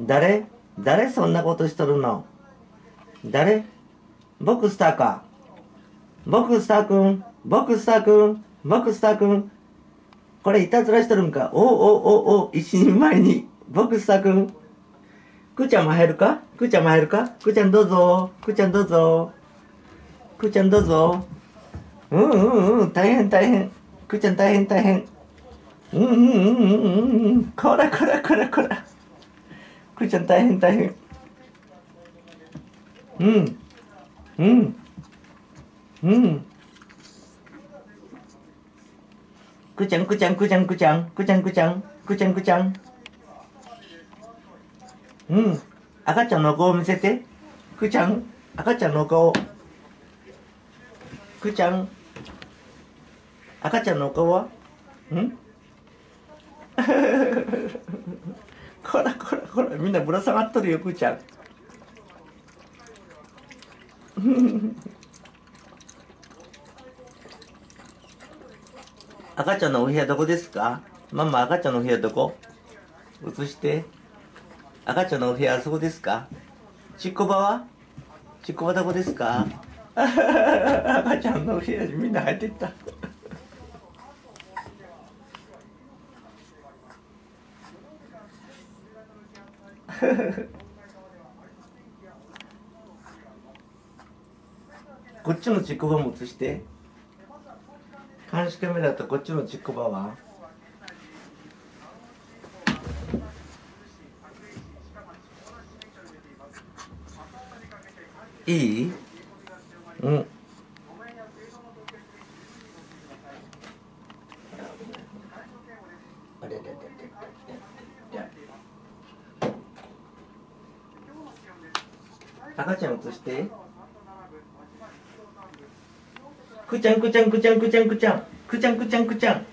誰？誰そんなことしとるの？誰？僕スターか。僕スターくん？僕スターくん？僕スターくん？これいたずらしとるんか？おおおお一人前に。僕スターくん？くーちゃんも入るか？くーちゃんも入るか？くーちゃんどうぞ。くーちゃんどうぞ。くーちゃんどうぞ。うんうんうん。大変大変。くーちゃん大変大変。うんうんうんうんうんうん。こらこらこらこら。くーちゃん大変大変。うん。うん。うん。くーちゃんくーちゃんくーちゃんくーちゃん。くーちゃんくーちゃん。くーちゃんくーちゃん。うん。赤ちゃんの顔を見せて。くーちゃん赤ちゃんの顔。くーちゃん赤ちゃんの顔は？ん？こらこらこらみんなぶら下がっとるよくーちゃん。赤ちゃんのお部屋どこですか？ママ赤ちゃんのお部屋どこ？映して。赤ちゃんのお部屋あそこですか？ちっこばは？ちっこばどこですか？赤ちゃんのお部屋にみんな入ってった。こっちのちっこばも映して。監視カメラとこっちのちっこばは？いい？うんあれれれれれれ赤ちゃん映して。くちゃんくちゃんくちゃんくちゃんくちゃん。くちゃんくちゃんくちゃん。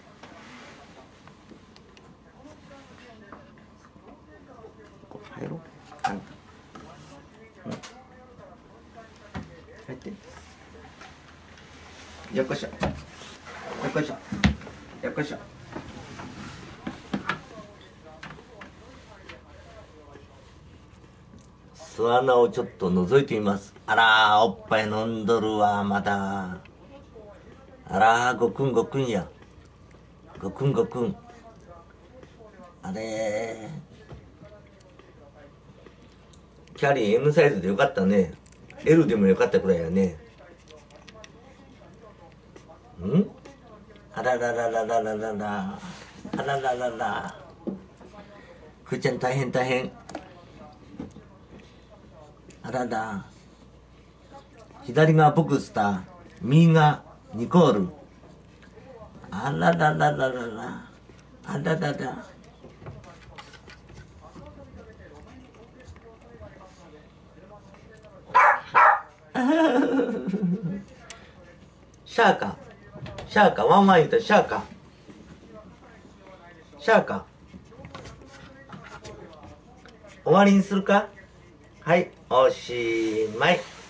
入って。よっこいしょ。よっこいしょ。よっこいしょ巣穴をちょっと覗いてみます。あらおっぱい飲んどるわまだあらごくんごくんや。ごくんごくん。あれ。キャリー M サイズでよかったね。L でもよかったくらいやね。ん？あらららららららら。あらららら。くーちゃん大変大変。あらら左がボクスター。右がニコール。あらららららら。あららら。シャーカシャーカワンワン言うたシャーカシャーカ終わりにするか？はいおしまい。